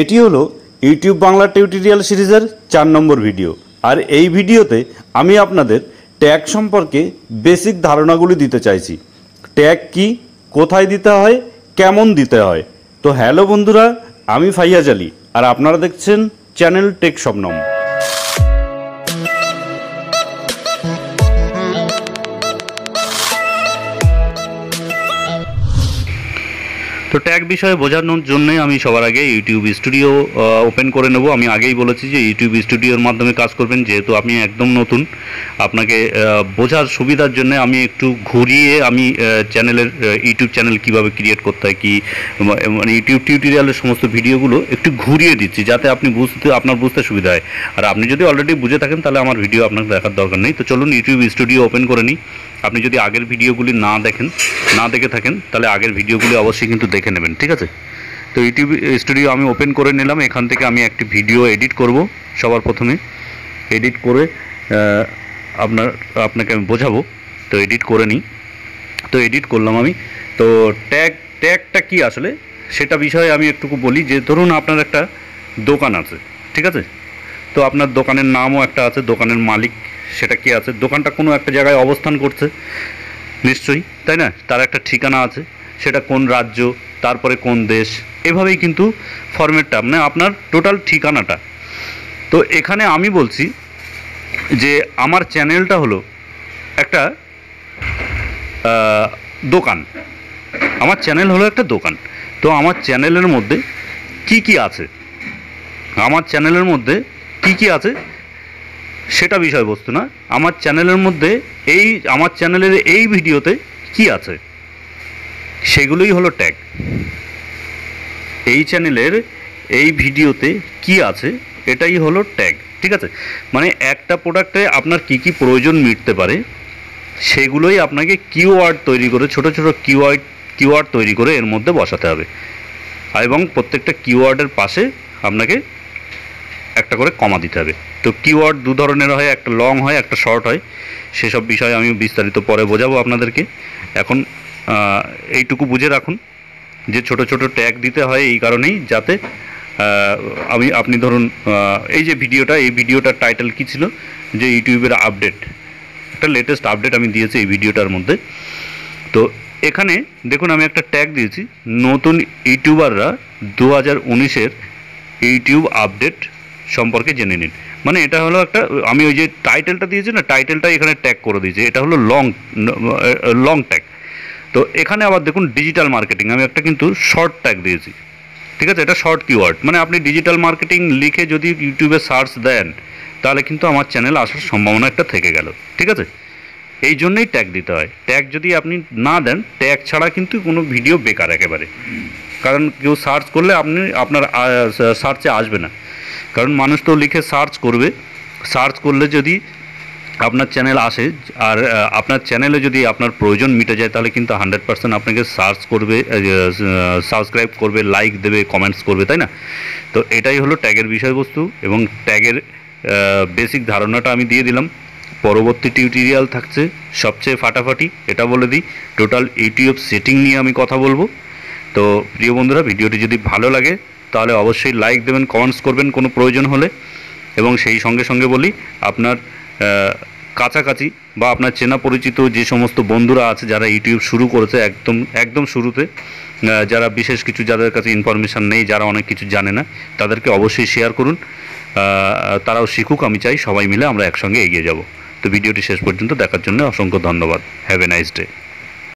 এটি হলো YouTube Bangla tutorial সিরিজের চার নম্বর ভিডিও। আর এই ভিডিওতে আমি আপনাদের ট্যাগ সম্পর্কে বেসিক ধারণাগুলি দিতে চাইছি। ট্যাগ কি, কোথায় দিতে হয়, কেমন দিতে হয়? তো হ্যালো বন্ধুরা, আমি ফাইয়াজ আলী, আর আপনারা দেখছেন চ্যানেল টেক শবনম তো ট্যাগ বিষয়ে বোঝানোর জন্যই আমি সবার আগে ইউটিউব স্টুডিও ওপেন করে নেব। আমি আগেই বলেছি যে ইউটিউব স্টুডিওর মাধ্যমে কাজ করবেন, যেহেতু আপনি একদম নতুন। আপনাকে বোঝার সুবিধার জন্য আমি একটু ঘুরিয়ে আমি চ্যানেলের ইউটিউব চ্যানেল কীভাবে ক্রিয়েট করতে হয়, কি মানে ইউটিউব টিউটোরিয়ালের সমস্ত ভিডিওগুলো একটু ঘুরিয়ে দিচ্ছি, যাতে আপনি বুঝতে, আপনার বুঝতে সুবিধা হয়। আর আপনি যদি অলরেডি বুঝে থাকেন, তাহলে আমার ভিডিও আপনাকে দেখার দরকার নেই। তো চলুন ইউটিউব স্টুডিও ওপেন করে নিই। আপনি যদি আগের ভিডিওগুলি না দেখেন, না দেখে থাকেন, তাহলে আগের ভিডিওগুলি অবশ্যই কিন্তু দেখে নেবেন, ঠিক আছে? তো ইউটিউব স্টুডিও আমি ওপেন করে নিলাম, এখান থেকে আমি একটি ভিডিও এডিট করব সবার প্রথমে। এডিট করে আপনার, আপনাকে আমি বোঝাবো, তো এডিট করে নিই। তো এডিট করলাম আমি। তো ট্যাগ, ট্যাগটা কি আসলে? সেটা বিষয়ে আমি একটুকু বলি যে ধরুন আপনার একটা দোকান আছে, ঠিক আছে? তো আপনার দোকানের নামও একটা আছে, দোকানের মালিক সেটা কি আছে? দোকানটা কোনো একটা জায়গায় অবস্থান করছে, নিশ্চয়ই, তাই না? তার একটা ঠিকানা আছে, সেটা কোন রাজ্য, তারপরে কোন দেশ, এভাবেই কিন্তু ফরম্যাটটা মানে আপনার টোটাল ঠিকানাটা। তো এখানে আমি বলছি যে আমার চ্যানেলটা হলো একটা দোকান। আমার চ্যানেল হলো একটা দোকান। তো আমার চ্যানেলের মধ্যে কি কি আছে? আমার চ্যানেলের মধ্যে কি কি আছে? সেটা বিষয়বস্তু না। আমার চ্যানেলের মধ্যে এই, আমার চ্যানেলের এই ভিডিওতে কি আছে? সেগুলোই হলো ট্যাগ এই চ্যানেলের এই ভিডিওতে কি আছে, এটাই হলো ট্যাগ ঠিক আছে? মানে একটা প্রোডাক্টে আপনার কি কি প্রয়োজন মিটতে পারে, সেগুলোই আপনাকে কিওয়ার্ড তৈরি করে, ছোট ছোট কিওয়ার্ড কিওয়ার্ড তৈরি করে এর মধ্যে বসাতে হবে। এবং প্রত্যেকটা কিওয়ার্ডের পাশে আপনাকে একটা করে কমা দিতে হবে। তো কিওয়ার্ড দু ধরনের হয়, একটা লং হয়, একটা শর্ট হয়। সেসব বিষয়ে আমি বিস্তারিত পরে বোঝাবো আপনাদেরকে। এখন এইটুকু বুঝে রাখুন যে ছোট ছোট ট্যাগ দিতে হয় এই কারণেই যাতে আমি, আপনি ধরুন এই যে ভিডিওটা, এই ভিডিওটার টাইটেল কী ছিল? যে ইউটিউবের আপডেট একটা লেটেস্ট আপডেট আমি দিয়েছি এই ভিডিওটার মধ্যে। তো এখানে দেখুন, আমি একটা ট্যাগ দিয়েছি। নতুন ইউটিউবাররা দু হাজার ইউটিউব আপডেট সম্পর্কে জেনে নিন। মানে এটা হলো একটা, আমি ওই যে টাইটেলটা দিয়েছি না টাইটেলটা এখানে ট্যাগ করে দিয়েছি। এটা হলো লং লং ট্যাগ তো এখানে আবার দেখুন ডিজিটাল মার্কেটিং আমি একটা কিন্তু শর্ট ট্যাগ দিয়েছি। ঠিক আছে? এটা শর্ট কিওয়ার্ড মানে আপনি ডিজিটাল মার্কেটিং লিখে যদি ইউটিউবে সার্চ দেন, তাহলে কিন্তু আমার চ্যানেল আসার সম্ভাবনা একটা থেকে গেল। ঠিক আছে? এই জন্যই ট্যাগ দিতে হয়। ট্যাগ যদি আপনি না দেন ট্যাগ ছাড়া কিন্তু কোনো ভিডিও বেকার একেবারে। কারণ কেউ সার্চ করলে আপনি, আপনার সার্চে আসবে না। কারণ মানুষ তো লিখে সার্চ করবে। সার্চ করলে যদি আপনার চ্যানেল আসে, আর আপনার চ্যানেলে যদি আপনার প্রয়োজন মিটে যায়, তাহলে কিন্তু হান্ড্রেড পার্সেন্ট আপনাকে সার্চ করবে সাবস্ক্রাইব করবে লাইক দেবে কমেন্টস করবে, তাই না? তো এটাই হলো ট্যাগের বিষয়বস্তু এবং ট্যাগের বেসিক ধারণাটা আমি দিয়ে দিলাম। পরবর্তী টিউটোরিয়াল থাকছে সবচেয়ে ফাটাফাটি, এটা বলে দিই। টোটাল ইউটিউব সেটিং নিয়ে আমি কথা বলব। তো প্রিয় বন্ধুরা, ভিডিওটি যদি ভালো লাগে, তাহলে অবশ্যই লাইক দেবেন কমেন্টস করবেন, কোনো প্রয়োজন হলে। এবং সেই সঙ্গে সঙ্গে বলি, আপনার কাছাকাছি বা আপনার চেনা পরিচিত যে সমস্ত বন্ধুরা আছে, যারা ইউটিউব শুরু করেছে একদম একদম শুরুতে যারা বিশেষ কিছু যাদের কাছে ইনফরমেশান নেই, যারা অনেক কিছু জানে না, তাদেরকে অবশ্যই শেয়ার করুন। তারাও শিখুক, আমি চাই সবাই মিলে আমরা একসঙ্গে এগিয়ে যাব। তো ভিডিওটি শেষ পর্যন্ত দেখার জন্য অসংখ্য ধন্যবাদ। Have a nice day